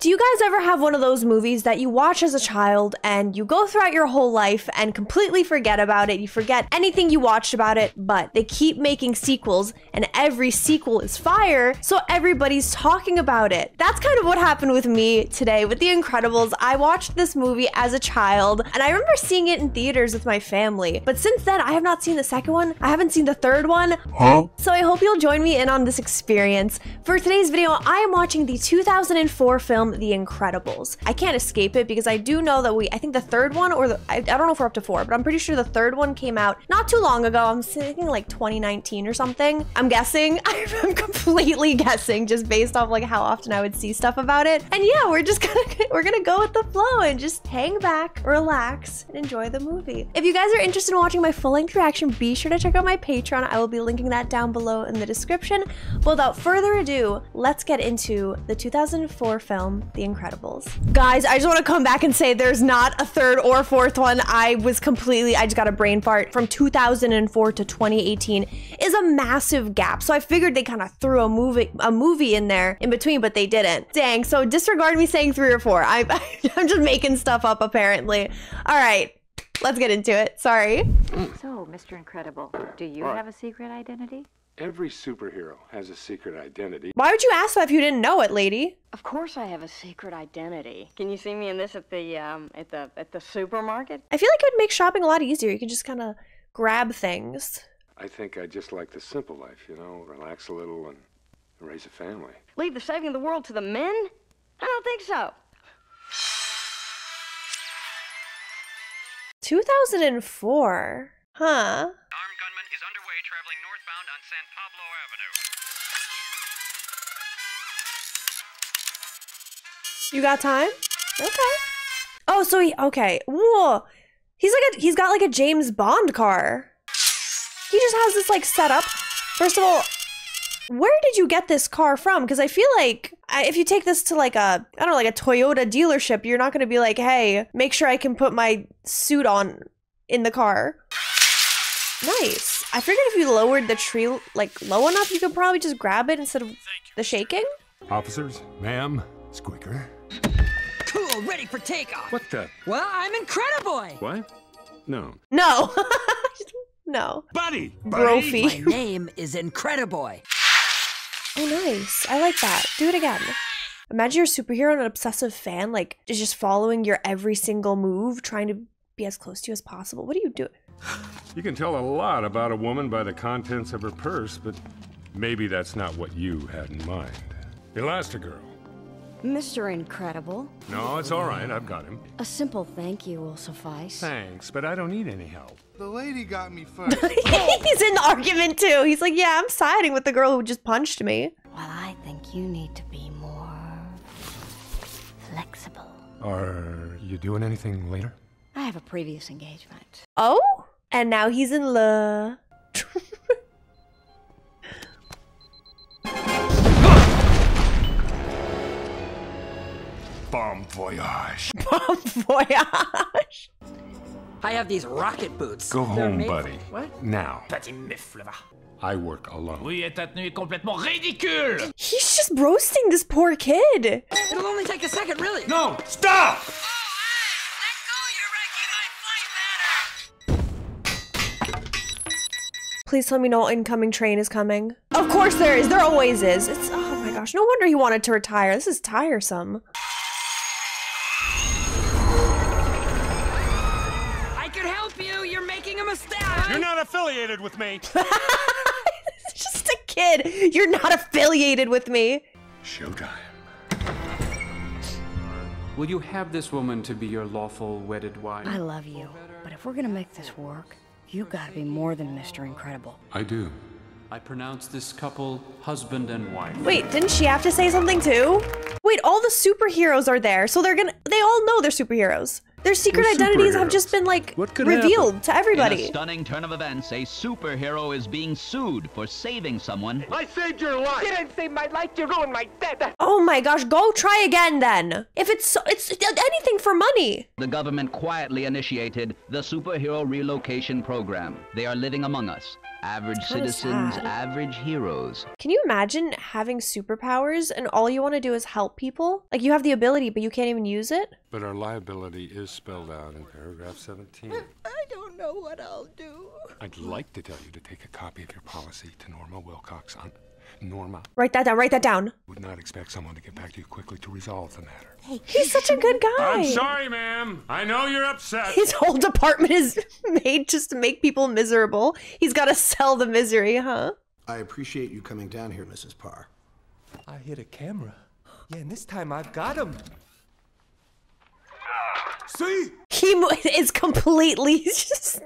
Do you guys ever have one of those movies that you watch as a child and you go throughout your whole life and completely forget about it? You forget anything you watched about it, but they keep making sequels and every sequel is fire, so everybody's talking about it. That's kind of what happened with me today with The Incredibles. I watched this movie as a child and I remember seeing it in theaters with my family, but since then I have not seen the second one. I haven't seen the third one. Huh? So I hope you'll join me in on this experience. For today's video, I am watching the 2004 film the Incredibles. I can't escape it because I do know that we, I think the third one or the, I, I don't know if we're up to four, but I'm pretty sure the third one came out not too long ago. I'm thinking like 2019 or something. I'm guessing. I'm completely guessing just based off like how often I would see stuff about it. And yeah, we're just gonna, we're gonna go with the flow and just hang back, relax, and enjoy the movie. If you guys are interested in watching my full length reaction, be sure to check out my Patreon. I will be linking that down below in the description. But without further ado, let's get into the 2004 film the Incredibles. Guys, I just want to come back and say there's not a third or fourth one. I was completely, I just got a brain fart. From 2004 to 2018 is a massive gap. So I figured they kind of threw a movie, a movie in there in between, but they didn't. Dang, so disregard me saying three or four. I, I'm just making stuff up apparently. All right, let's get into it. Sorry. So, Mr. Incredible, do you have a secret identity? Every superhero has a secret identity. Why would you ask that if you didn't know it, lady? Of course I have a secret identity. Can you see me in this at the um at the at the supermarket? I feel like it would make shopping a lot easier. You could just kind of grab things. I think I just like the simple life, you know, relax a little and raise a family. Leave the saving of the world to the men? I don't think so. 2004. Huh. Armed gunman is underway traveling northbound on San Pablo Avenue. You got time? Okay. Oh, so he okay. Whoa. He's like a he's got like a James Bond car. He just has this like setup. First of all, where did you get this car from? Because I feel like I, if you take this to like a I don't know like a Toyota dealership, you're not going to be like, hey, make sure I can put my suit on in the car. Nice. I figured if you lowered the tree like low enough, you could probably just grab it instead of the shaking. Officers, ma'am, squeaker. Cool, ready for takeoff. What the? Well, I'm Incrediboy. What? No. No. no. Buddy! Brophy. My name is Incrediboy. Oh, nice. I like that. Do it again. Imagine you're a superhero and an obsessive fan, like, is just following your every single move, trying to be as close to you as possible. What do you do? You can tell a lot about a woman by the contents of her purse, but maybe that's not what you had in mind. Elastigirl. Mr. Incredible, No, it's all right. I've got him. a simple thank you will suffice. Thanks, but I don't need any help. The lady got me first. He's in the argument too. He's like, yeah, I'm siding with the girl who just punched me. Well, I think you need to be more flexible. Are you doing anything later? I have a previous engagement. Oh? And now he's in love. Bon voyage. Bon voyage. I have these rocket boots. Go They're home, made for- buddy. What? Now. Petit mifleva. I work alone. Oui, et ta tenue est complètement ridicule He's just roasting this poor kid. It'll only take a second, really. No! Stop! Please tell me no incoming train is coming. Of course there is. There always is. It's oh my gosh. No wonder he wanted to retire. This is tiresome. I can help you. You're making a mistake. You're not affiliated with me. It's just a kid. You're not affiliated with me. Showtime. Will you have this woman to be your lawful wedded wife? I love you, but if we're gonna make this work, you gotta be more than Mr. Incredible. I do. I pronounce this couple husband and wife. Wait, didn't she have to say something too? Wait, all the superheroes are there, so they're gonna. They all know they're superheroes. Their secret They're identities have just been like What could revealed to In a everybody. stunning turn of events, a superhero is being sued for saving someone. I saved your life! You Didn't save my life, you ruined my death! Oh my gosh, go try again then. If it's it's uh, anything for money. The government quietly initiated the Superhero Relocation Program. They are living among us. Average citizens, sad. average heroes. Can you imagine having superpowers and all you want to do is help people? Like you have the ability, but you can't even use it? But our liability is spelled out in paragraph 17. I don't know what I'll do. I'd like to tell you to take a copy of your policy to Norma Wilcox. On Norma Write that down, write that down. would not expect someone to get back to you quickly to resolve the matter. He's such a good guy. I'm sorry, ma'am. I know you're upset. His whole department is made just to make people miserable. He's got to sell the misery, huh? I appreciate you coming down here, Mrs. Parr. I hit a camera. Yeah, and this time I've got him. See? He is completely just,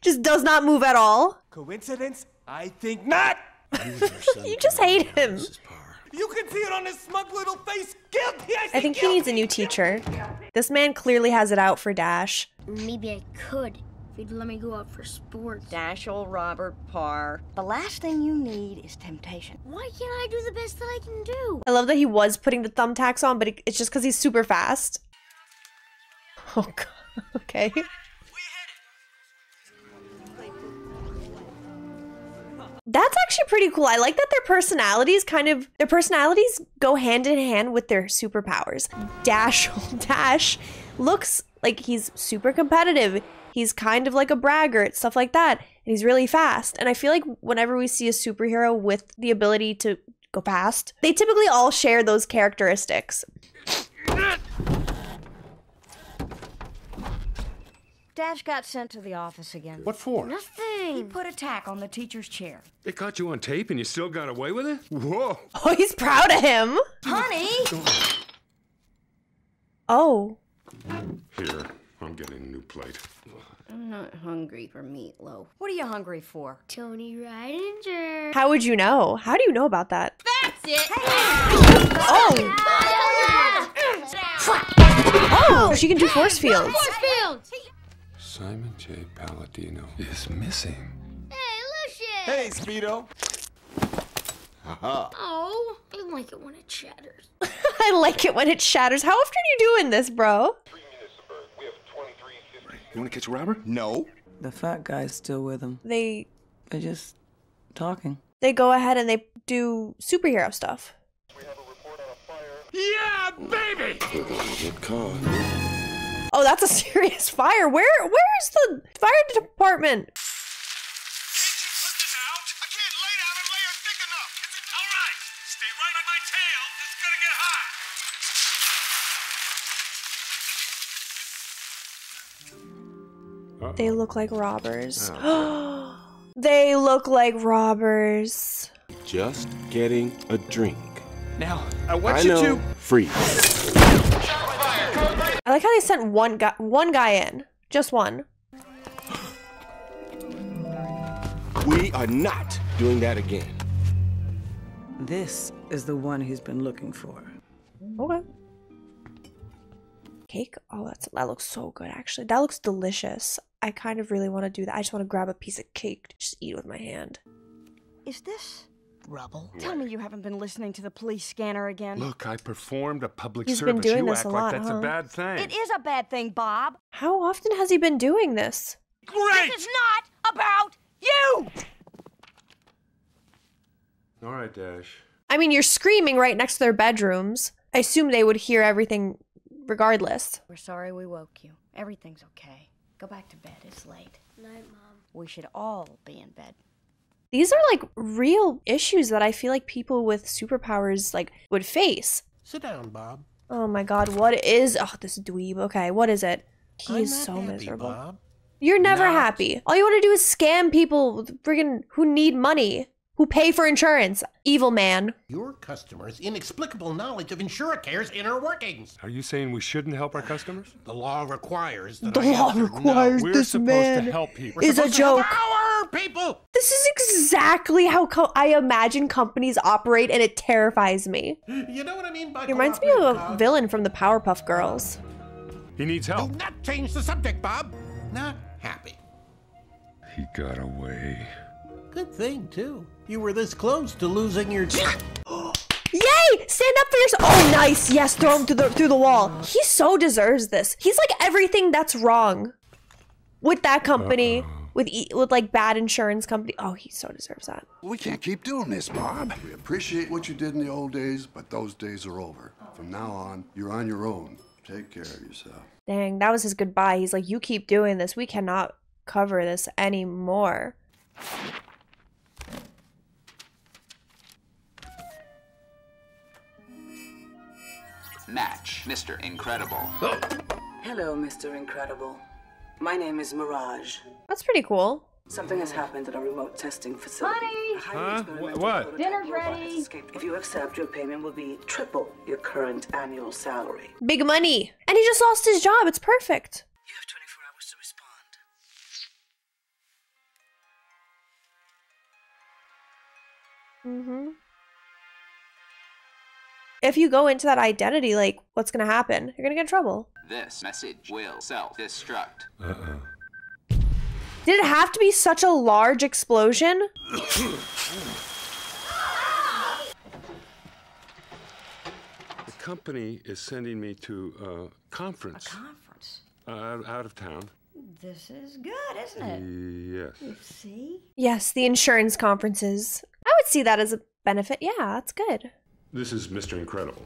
just does not move at all. Coincidence? I think not. You just hate him. You can see it on his smug little face. Guilty. I, I think he needs a new teacher. This man clearly has it out for Dash. Maybe I could if you'd let me go out for sports. Dashiell Robert Parr. The last thing you need is temptation. Why can't I do the best that I can do? I love that he was putting the thumbtacks on, but it's just because he's super fast. Oh god. Okay. That's actually pretty cool. I like that their personalities kind of their personalities go hand in hand with their superpowers. Dash Dash looks like he's super competitive. He's kind of like a braggart, stuff like that. And he's really fast. And I feel like whenever we see a superhero with the ability to go fast, they typically all share those characteristics. Dash got sent to the office again. What for? Nothing. He put a tack on the teacher's chair. They caught you on tape and you still got away with it? Whoa. Oh, he's proud of him. Honey! Oh. Here, I'm getting a new plate. I'm not hungry for meatloaf. What are you hungry for? Tony Rydinger. How would you know? How do you know about that? That's it. Oh. Oh, she can do force fields. Force fields. Simon J. Paladino is missing. Hey, Hey, Lucius. Speedo. Oh, I like it when it shatters. I like it when it shatters. How often are you doing this, bro? You want to catch a robber? No. The fat guy's still with him. They They're just talking. they go ahead and they do superhero stuff. Yeah, baby! Oh, that's a serious fire. Where where's the fire department? Stay right on my tail. It's gonna get hot. They look like robbers. Oh, they look like robbers. Just getting a drink. Now, I want I you know. to. Freeze. I like how they sent one guy one guy in. Just one. We are not doing that again. This is the one he's been looking for. Okay. Cake? Oh, that's that looks so good actually. That looks delicious. I kind of really want to do that. I just want to grab a piece of cake to just eat with my hand. Is this rubble? Tell me you haven't been listening to the police scanner again. Look, I performed a public He's been service. doing you this act a like that's huh? a bad thing. It is a bad thing, Bob. How often has he been doing this? Great! This is not about you! All right, Dash. I mean, you're screaming right next to their bedrooms. I assume they would hear everything regardless. We're sorry we woke you. Everything's okay. Go back to bed. It's late. Night, Mom. We should all be in bed. These are like real issues that I feel like people with superpowers like would face. Sit down, Bob. Oh my god, what is oh this dweeb. Okay, what is it? He is so happy, miserable. Bob. You're never Not- happy. All you want to do is scam people friggin' who need money, who pay for insurance. Evil man. Your customers' inexplicable knowledge of Insuricare's inner workings. Are you saying we shouldn't help our customers? The law requires that The I law answer requires no. We're this supposed man to help people. We're is a supposed to have joke. Power, people. This is exactly how co- I imagine companies operate, and it terrifies me. You know what I mean by It reminds me of a villain from the Powerpuff Girls. He needs help. Do help. not change the subject, Bob. Not happy. He got away. Good thing, too. You were this close to losing your. Yay! Stand up for yourself. Oh, nice. Yes, throw him through the through the wall. He so deserves this. He's like everything that's wrong with that company, with e- with like bad insurance company. Oh, he so deserves that. We can't keep doing this, Bob. We appreciate what you did in the old days, but those days are over. From now on, you're on your own. Take care of yourself. Dang, that was his goodbye. He's like, "You keep doing this. We cannot cover this anymore." Match, Mr. Incredible. Hello, Mr. Incredible. My name is Mirage. That's pretty cool. Something has happened at our remote testing facility. A highly Huh? Wh- what? Dinner's ready. If you accept, your payment will be triple your current annual salary. Big money, and he just lost his job. It's perfect. You have 24 hours to respond. Mm-hmm. If you go into that identity, like, what's gonna happen? You're gonna get in trouble. This message will self-destruct. Uh-uh. Did it have to be such a large explosion? The company is sending me to a conference. A conference? Uh, out of town. This is good, isn't it? Yes. You see? Yes, the insurance conferences. I would see that as a benefit. Yeah, that's good. This is Mr. Incredible.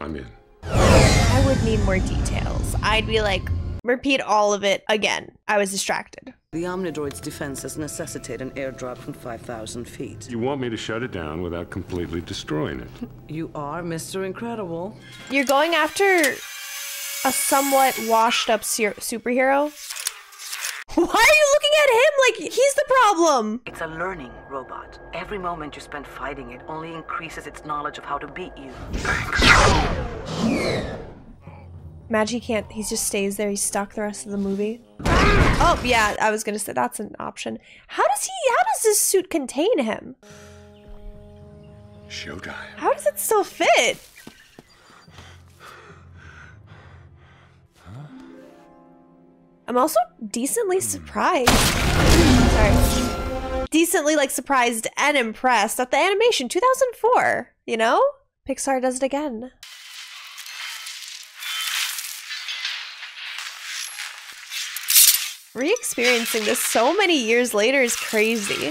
I'm in. I would need more details. I'd be like, repeat all of it again. I was distracted. The Omnidroid's defenses necessitate an airdrop from 5,000 feet. You want me to shut it down without completely destroying it. You are Mr. Incredible. You're going after a somewhat washed up ser- superhero? Why are you looking at him like he's the problem? It's a learning robot. Every moment you spend fighting it only increases its knowledge of how to beat you. Imagine he can't, he just stays there, he's stuck the rest of the movie. Oh, yeah, I was gonna say that's an option. How does he, how does this suit contain him? Showtime. How does it still fit? I'm also decently hmm. surprised. Sorry. Decently like surprised and impressed at the animation 2004, you know? Pixar does it again. Re-experiencing this so many years later is crazy.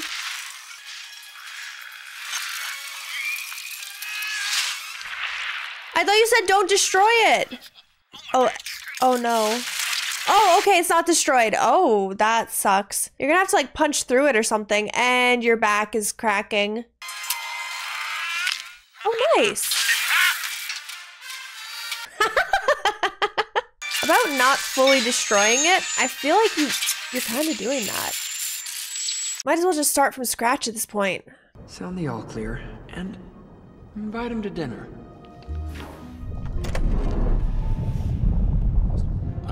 I thought you said don't destroy it. Oh, oh no. Oh, okay, it's not destroyed. Oh, that sucks. You're gonna have to like punch through it or something, and your back is cracking. Oh, nice. About not fully destroying it, I feel like you you're kind of doing that. Might as well just start from scratch at this point. Sound the all clear and invite him to dinner.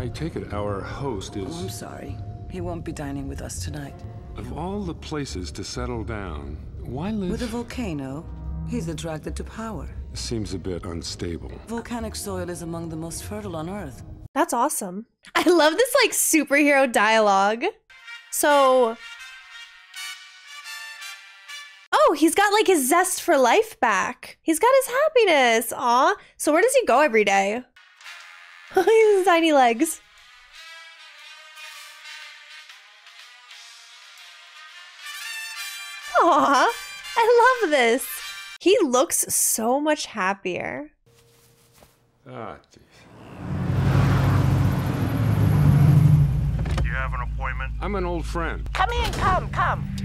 I take it our host Oh, I'm sorry. He won't be dining with us tonight. Of all the places to settle down, why live? With a volcano, he's attracted to power. Seems a bit unstable. Volcanic soil is among the most fertile on Earth. That's awesome. I love this like superhero dialogue. So Oh, he's got like his zest for life back. He's got his happiness. Aw. So where does he go every day? his tiny legs. Aw, I love this. He looks so much happier. Ah, geez. You have an appointment? I'm an old friend. Come in, come, come.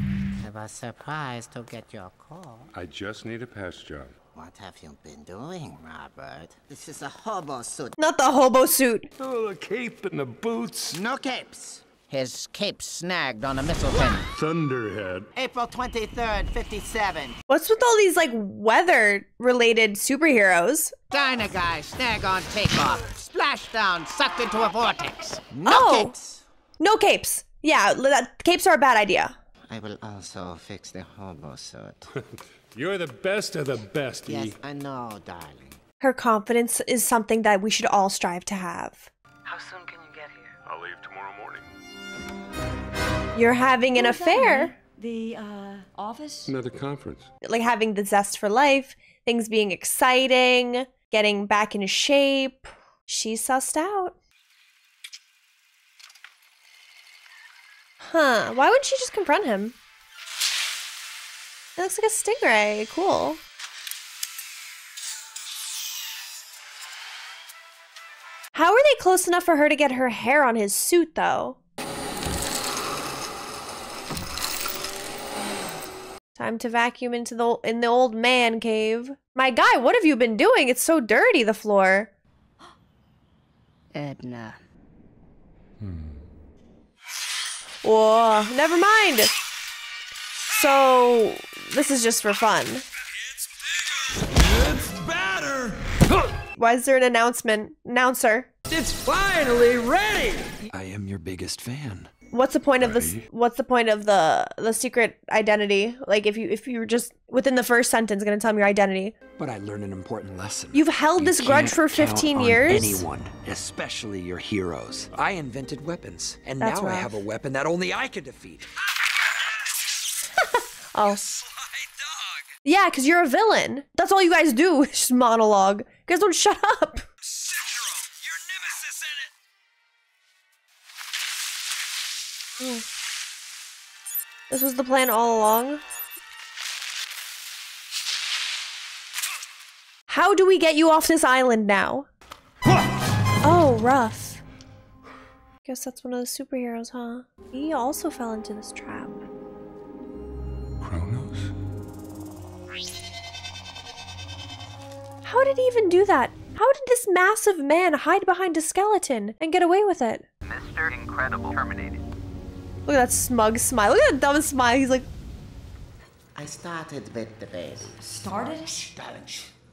I was surprised to get your call. I just need a patch job. What have you been doing, Robert? This is a hobo suit. Not the hobo suit. Oh, the cape and the boots. No capes. His cape snagged on a missile pin. Thunderhead. April 23rd, 57. What's with all these like weather related superheroes? Dynaguy snag on takeoff. Splashdown sucked into a vortex. No oh, capes. no capes. Yeah, that, capes are a bad idea. I will also fix the hobo suit. You're the best of the best, yes, E. I know, darling. Her confidence is something that we should all strive to have. How soon can you get here? I'll leave tomorrow morning. You're having an affair, The uh, office? Another conference. like having the zest for life, things being exciting, getting back in shape. She's sussed out. Huh. Why wouldn't she just confront him? It looks like a stingray. Cool. How are they close enough for her to get her hair on his suit, though? Time to vacuum into the in the old man cave. My guy, what have you been doing? It's so dirty, the floor. Edna. Hmm. Whoa, never mind. So, this is just for fun. It's better. Why is there an announcement? Announcer. It's finally ready. I am your biggest fan. What's the point of this? What's the point of the the secret identity? Like if you if you were just within the first sentence gonna tell me your identity. But I learned an important lesson. You've held You this grudge can't for count 15 on years? Anyone, especially your heroes. I invented weapons, and That's now I have a weapon that only I can defeat. Oh. Yeah, because you're a villain. That's all you guys do, is just monologue. You guys don't shut up. Hmm. This was the plan all along. How do we get you off this island now? Oh, rough. Guess that's one of the superheroes, huh? He also fell into this trap. Kronos? How did he even do that? How did this massive man hide behind a skeleton and get away with it? Mr. Incredible terminated. Look at that smug smile. Look at that dumb smile. He's like, I started with the baby. Started?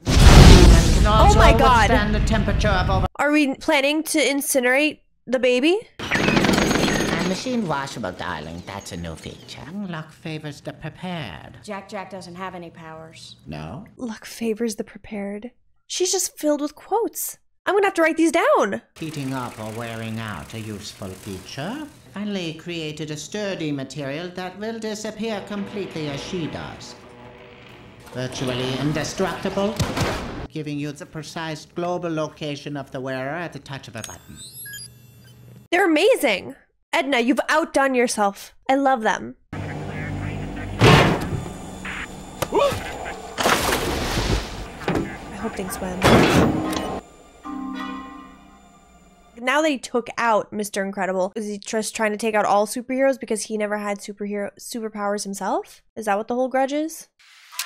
oh my god. The temperature of over. Are we planning to incinerate the baby? And machine washable, darling. That's a new feature. Mm, luck favors the prepared. Jack Jack doesn't have any powers. No? Luck favors the prepared. She's just filled with quotes. I'm gonna have to write these down. Heating up or wearing out, a useful feature. Finally created a sturdy material that will disappear completely as she does. Virtually indestructible, giving you the precise global location of the wearer at the touch of a button. They're amazing. Edna, you've outdone yourself. I love them. I hope things win. Now he took out Mr. Incredible, is he just trying to take out all superheroes because he never had superhero superpowers himself? Is that what the whole grudge is?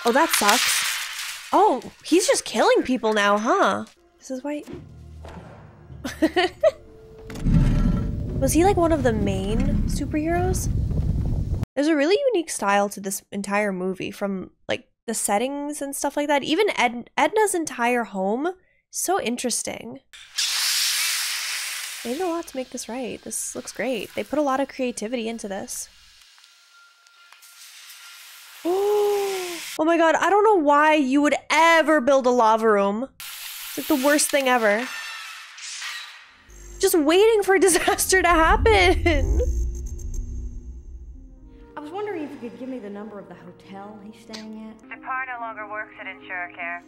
Oh, that sucks. Oh, he's just killing people now, huh? This is why. Was he like one of the main superheroes? There's a really unique style to this entire movie from like the settings and stuff like that. Even Ed- Edna's entire home, so interesting. They did a lot to make this right. This looks great. They put a lot of creativity into this. Oh my god, I don't know why you would ever build a lava room. It's like the worst thing ever. Just waiting for a disaster to happen. I was wondering if you could give me the number of the hotel he's staying at. The par no longer works at Insuricare.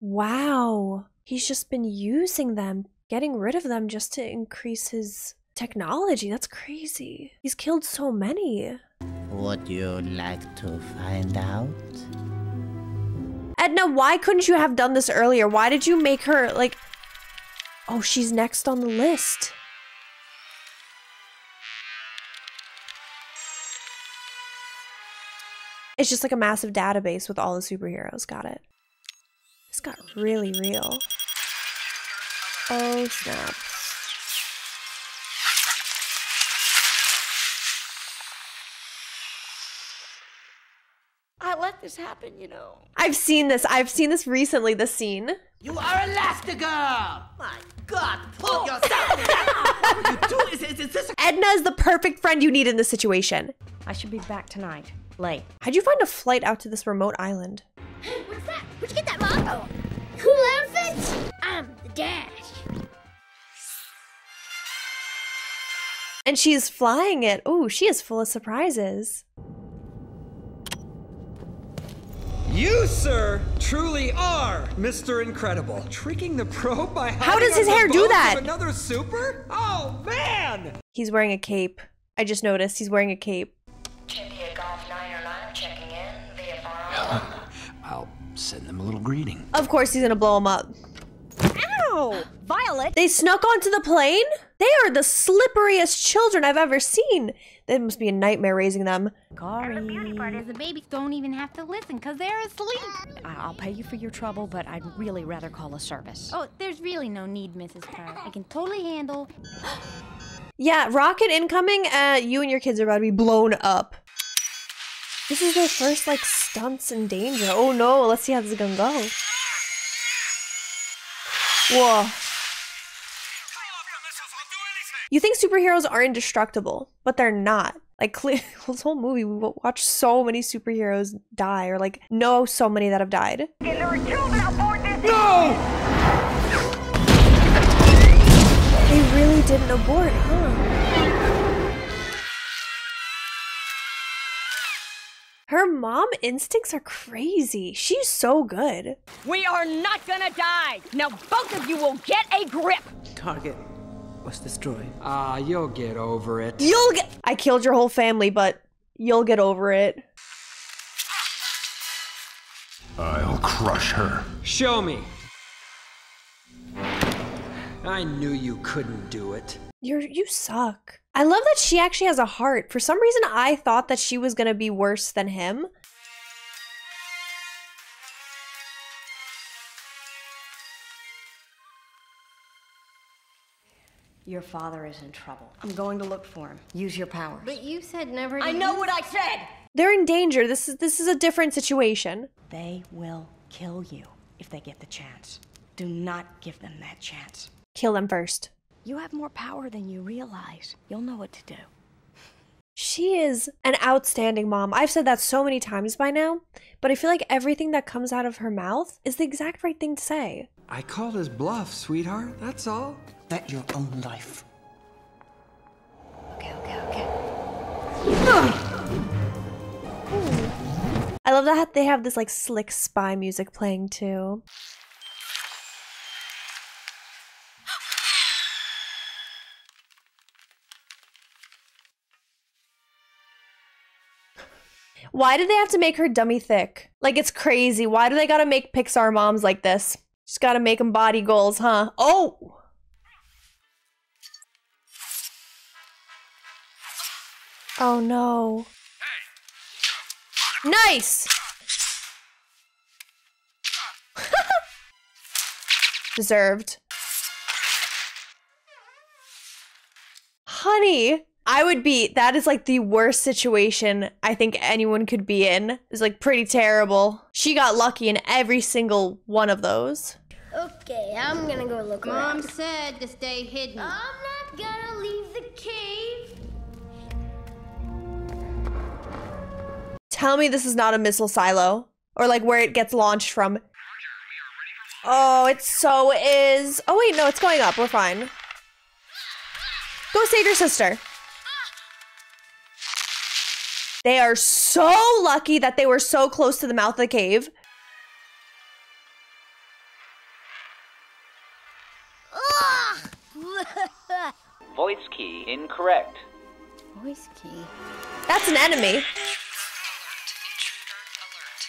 Wow. He's just been using them, getting rid of them just to increase his technology. That's crazy. He's killed so many. Would you like to find out? Edna, why couldn't you have done this earlier? Why did you make her like. Oh, she's next on the list. It's just like a massive database with all the superheroes. Got it. This got really real. Oh, snap. I let this happen, you know. I've seen this. I've seen this recently, this scene. You are Elastigirl! My God, pull oh, yourself down! you do is, is, is this a- Edna is the perfect friend you need in this situation. I should be back tonight. Late. How'd you find a flight out to this remote island? What's that? Where'd you get that, Mom? Oh, cool outfit? I'm the Dash. And she's flying it. Oh, she is full of surprises. You, sir, truly are Mr. Incredible. Tricking the probe by How does hiding his hair do that? Of another super? Oh man! He's wearing a cape. I just noticed he's wearing a cape. I'll send them a little greeting. Of course he's gonna blow him up. Ow! Violet! They snuck onto the plane? They are the slipperiest children I've ever seen. It must be a nightmare raising them. Sorry. The babies don't even have to listen because they're asleep. I- I'll pay you for your trouble, but I'd really rather call a service. Oh, there's really no need, Mrs. Kerr. I can totally handle. Yeah, rocket incoming. Uh, you and your kids are about to be blown up. This is their first like stunts in danger. Oh no, let's see how this is gonna go. Whoa. You think superheroes are indestructible, but they're not. Like clear, this whole movie, we watch so many superheroes die, or like know so many that have died. No! They really didn't abort, huh? Her mom instincts are crazy. She's so good. We are not gonna die! Now both of you will get a grip! Target was destroyed. Ah, you'll get over it. You'll get. I killed your whole family, but you'll get over it. I'll crush her. Show me. I knew you couldn't do it. You're you suck. I love that she actually has a heart. For some reason, I thought that she was gonna be worse than him. Your father is in trouble. I'm going to look for him. Use your powers. But you said never. I know what I said! They're in danger. This is this is a different situation. They will kill you if they get the chance. Do not give them that chance. Kill them first. You have more power than you realize. You'll know what to do. She is an outstanding mom. I've said that so many times by now, but I feel like everything that comes out of her mouth is the exact right thing to say. I called his bluff, sweetheart. That's all. Bet your own life. Okay, okay, okay. I love that they have this like slick spy music playing too. Why did they have to make her dummy thick? Like it's crazy. Why do they gotta make Pixar moms like this? Just gotta make them body goals, huh? Oh! Oh no. Nice! Deserved. Honey, I would be, that is like the worst situation I think anyone could be in. It's like pretty terrible. She got lucky in every single one of those. Okay, I'm gonna go look Mom around. said to stay hidden. I'm not gonna leave the cave. Tell me this is not a missile silo or like where it gets launched from. Oh, it so is. Oh, wait, no, it's going up. We're fine. Go save your sister. They are so lucky that they were so close to the mouth of the cave. Voice key incorrect. Voice key. That's an enemy.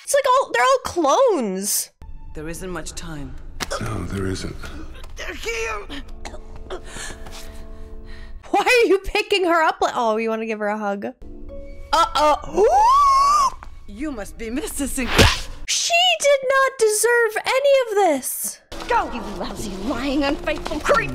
It's like all they're all clones. There isn't much time. No, there isn't. They're here! Why are you picking her up? Oh, you want to give her a hug? Uh oh. You must be Mrs. Sinclair. She did not deserve any of this. Go, you lousy, lying, unfaithful creep!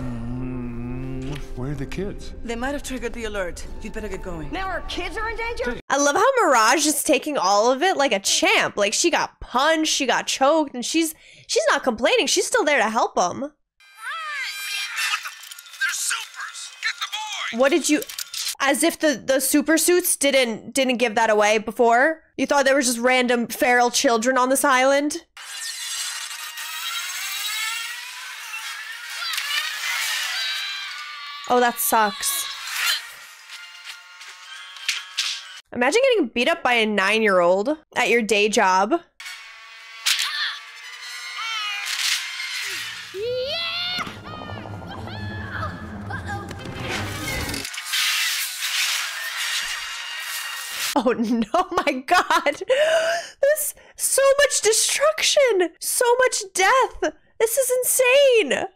Where are the kids? They might have triggered the alert. You'd better get going. Now our kids are in danger? I love how Mirage is taking all of it like a champ. Like she got punched, she got choked, and she's she's not complaining. She's still there to help him. They're supers! Get the! What did you? As if the the super suits didn't didn't give that away before. You thought there were just random feral children on this island. Oh, that sucks. Imagine getting beat up by a nine-year-old at your day job. Oh no, my God. This so much destruction, so much death. This is insane.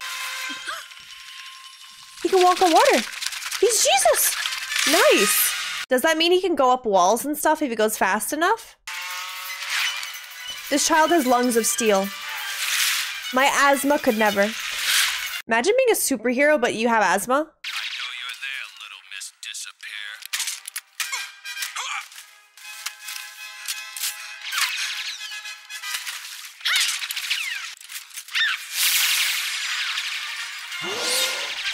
He can walk on water. He's Jesus. Nice. Does that mean he can go up walls and stuff if he goes fast enough? This child has lungs of steel. My asthma could never. Imagine being a superhero, but you have asthma.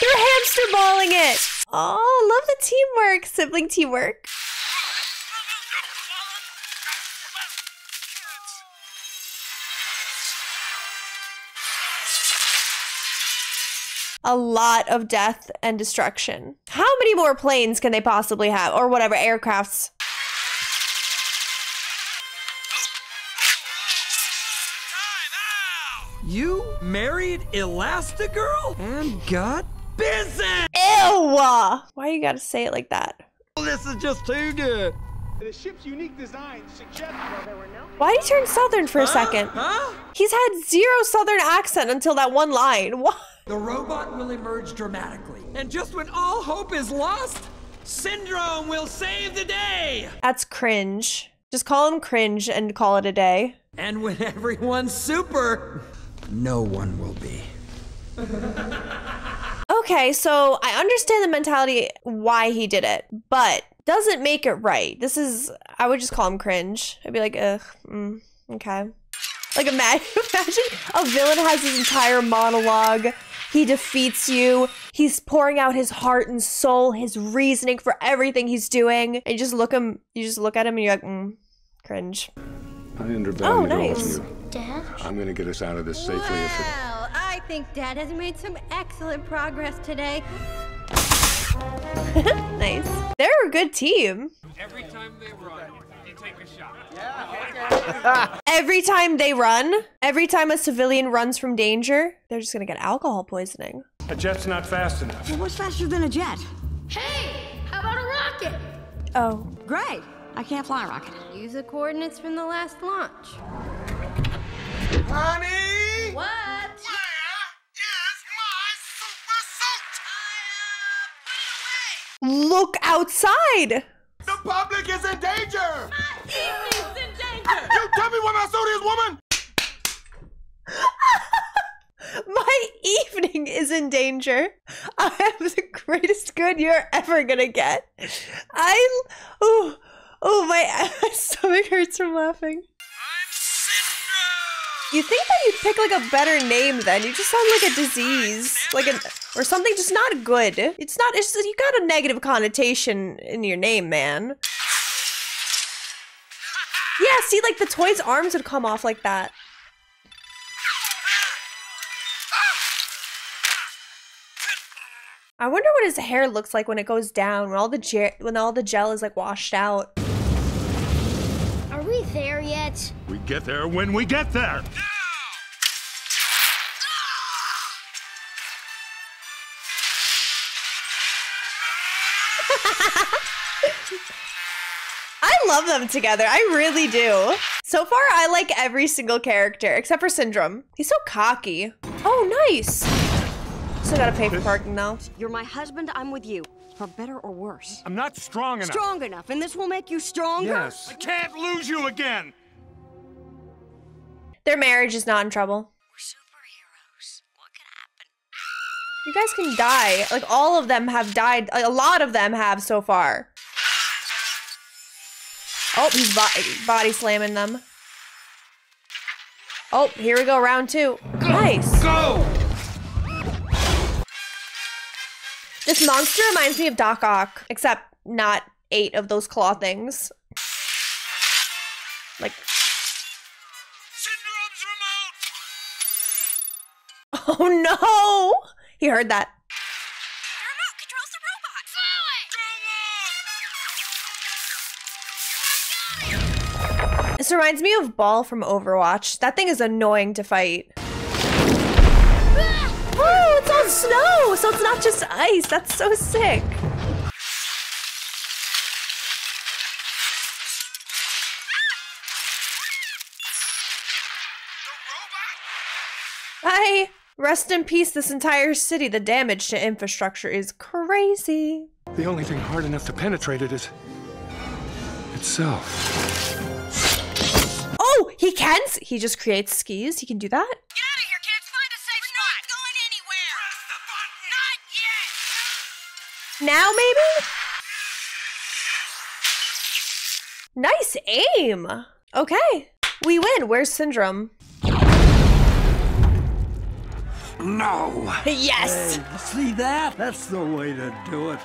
They're hamster balling it. Oh, love the teamwork, sibling teamwork. A lot of death and destruction. How many more planes can they possibly have? Or whatever, aircrafts. You married Elastigirl and got busy. Ew! Why you gotta say it like that? This is just too good. The ship's unique design suggests there were no Why did he turn southern for a second? Huh? He's had zero southern accent until that one line. What? The robot will emerge dramatically. And just when all hope is lost, Syndrome will save the day. That's cringe. Just call him cringe and call it a day. And when everyone's super, no one will be. Okay, so I understand the mentality why he did it, but doesn't make it right. This is I would just call him cringe. I'd be like, ugh, mm, okay. Like imagine, imagine a villain has his entire monologue. He defeats you. He's pouring out his heart and soul, his reasoning for everything he's doing. And you just look him. You just look at him and you're like, mm, cringe. I undervalued Oh, all nice. of you. Dad? I'm gonna get us out of this safely if it. Well, I think Dad has made some excellent progress today. nice. They're a good team. Every time they run, you take a shot. Yeah. Every time they run, every time a civilian runs from danger, they're just gonna get alcohol poisoning. A jet's not fast enough. Well, what's faster than a jet? Hey, how about a rocket? Oh. Great. I can't fly a rocket. Use the coordinates from the last launch. Honey! What? Look outside! The public is in danger! My evening's in danger! You tell me where my suit is, woman! My evening is in danger. I have the greatest good you're ever gonna get. I oh oh my, my stomach hurts from laughing. I'm sister! You think that you'd pick like a better name then? You just sound like a disease, like an or something just not good. It's not. It's you got a negative connotation in your name, man. Yeah, see, like the toy's arms would come off like that. I wonder what his hair looks like when it goes down, when all the ge- when all the gel is like washed out. Are we there yet? We get there when we get there. Love them together. I really do. So far, I like every single character except for Syndrome. He's so cocky. Oh, nice. Still gotta pay for parking though. You're my husband, I'm with you. For better or worse. I'm not strong enough. Strong enough, and this will make you stronger? Yes. I can't lose you again. Their marriage is not in trouble. You guys can die. Like all of them have died. Like, a lot of them have so far. Oh, he's bo- body slamming them. Oh, here we go, round two. nice. Go! This monster reminds me of Doc Ock, except not eight of those claw things. Like. Oh no! He heard that. This reminds me of Ball from Overwatch. That thing is annoying to fight. Oh, it's all snow, so it's not just ice. That's so sick. Bye. Rest in peace, this entire city. The damage to infrastructure is crazy. The only thing hard enough to penetrate it is itself. He can? s- He just creates skis. He can do that? Get out of here, kids. Find a safe We're spot. Not going anywhere. Press the button. Not yet. Now, maybe? Nice aim. Okay. We win. Where's Syndrome? No. Yes. Hey, see that? That's the way to do it.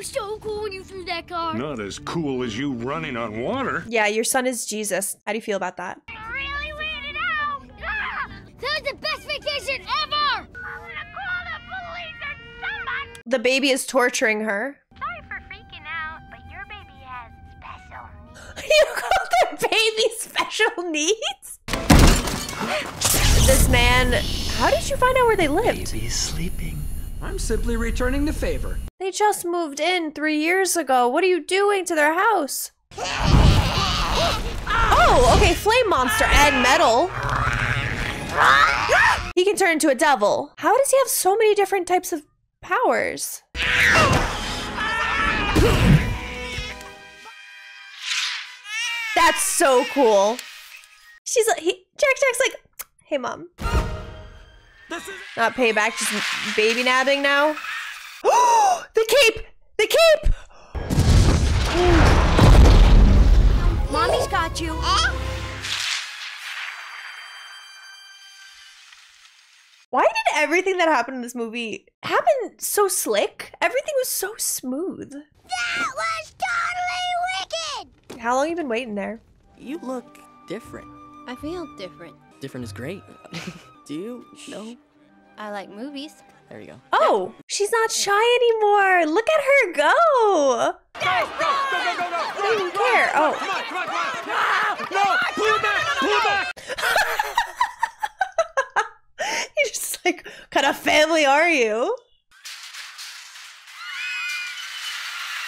That was so cool when you threw that car. Not as cool as you running on water. Yeah, your son is Jesus. How do you feel about that? Really weirded out. Ah! That was the best vacation ever. I'm gonna call the police or someone. The baby is torturing her. Sorry for freaking out, but your baby has special needs. you called their baby special needs? this man, how did you find out where they lived? Baby's sleeping. I'm simply returning the favor. They just moved in three years ago. What are you doing to their house? Oh, okay, flame monster and metal. He can turn into a devil. How does he have so many different types of powers? That's so cool. She's like, he, Jack Jack's like, hey mom. Not payback, just baby nabbing now. Oh, the cape! The cape! Mommy's got you. Why did everything that happened in this movie happen so slick? Everything was so smooth. That was totally wicked. How long you been waiting there? You look different. I feel different. Different is great. Do you know? I like movies. There you go. Oh, she's not shy anymore. Look at her go. Go, go, go, go, go, go. I don't even care. Oh. Come on, come on, come on. No, pull back, pull back. You're just like, what kind of family are you?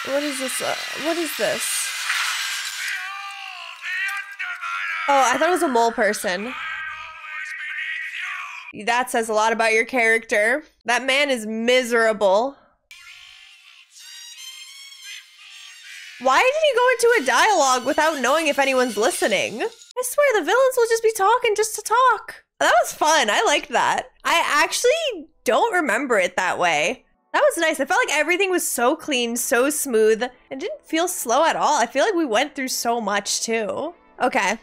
What is this? Uh, what is this? Oh, I thought it was a mole person. That says a lot about your character. That man is miserable. Why did he go into a dialogue without knowing if anyone's listening? I swear the villains will just be talking just to talk. That was fun. I liked that. I actually don't remember it that way. That was nice. I felt like everything was so clean, so smooth. It didn't feel slow at all. I feel like we went through so much too. Okay.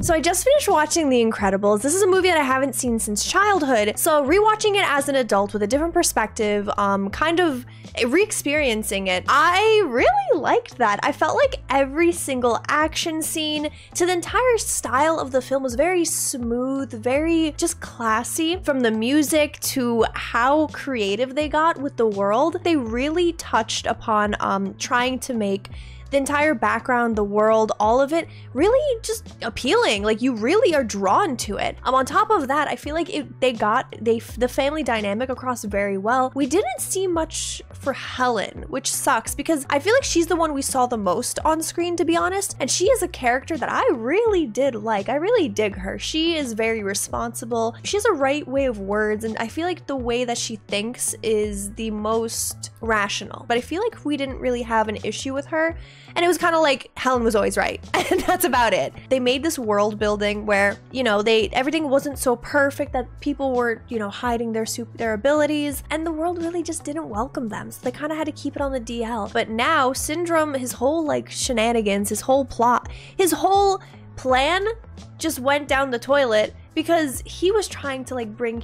So I just finished watching The Incredibles. This is a movie that I haven't seen since childhood. So rewatching it as an adult with a different perspective, um, kind of re-experiencing it, I really liked that. I felt like every single action scene to the entire style of the film was very smooth, very just classy. From the music to how creative they got with the world, they really touched upon um, trying to make the entire background, the world, all of it really just appealing. Like you really are drawn to it. Um, on top of that, I feel like it, they got they the family dynamic across very well. We didn't see much for Helen, which sucks because I feel like she's the one we saw the most on screen, to be honest. And she is a character that I really did like. I really dig her. She is very responsible. She has a right way of words, and I feel like the way that she thinks is the most rational. But I feel like we didn't really have an issue with her. And it was kind of like Helen was always right. And that's about it. They made this world building where, you know, they everything wasn't so perfect that people were, you know, hiding their super their abilities and the world really just didn't welcome them. So they kind of had to keep it on the DL. But now Syndrome his whole like shenanigans, his whole plot, his whole plan just went down the toilet because he was trying to like bring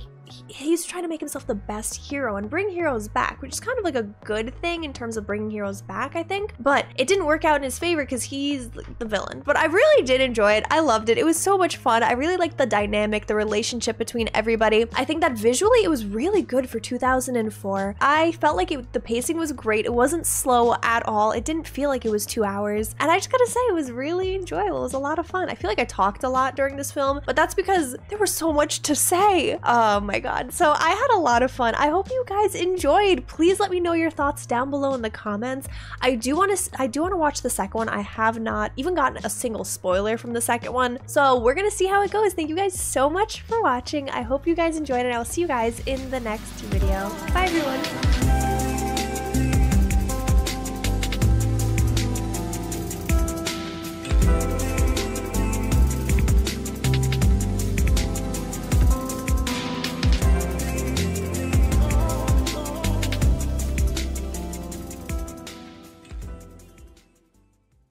he's trying to make himself the best hero and bring heroes back, which is kind of like a good thing in terms of bringing heroes back, I think. But it didn't work out in his favor because he's the villain. But I really did enjoy it. I loved it. It was so much fun. I really liked the dynamic, the relationship between everybody. I think that visually it was really good for 2004. I felt like it, the pacing was great. It wasn't slow at all. It didn't feel like it was two hours. And I just gotta say, it was really enjoyable. It was a lot of fun. I feel like I talked a lot during this film, but that's because there was so much to say. Oh my god. So I had a lot of fun. I hope you guys enjoyed. Please let me know your thoughts down below in the comments. I do want to I do want to watch the second one. I have not even gotten a single spoiler from the second one. So we're going to see how it goes. Thank you guys so much for watching. I hope you guys enjoyed it. I'll see you guys in the next video. Bye everyone.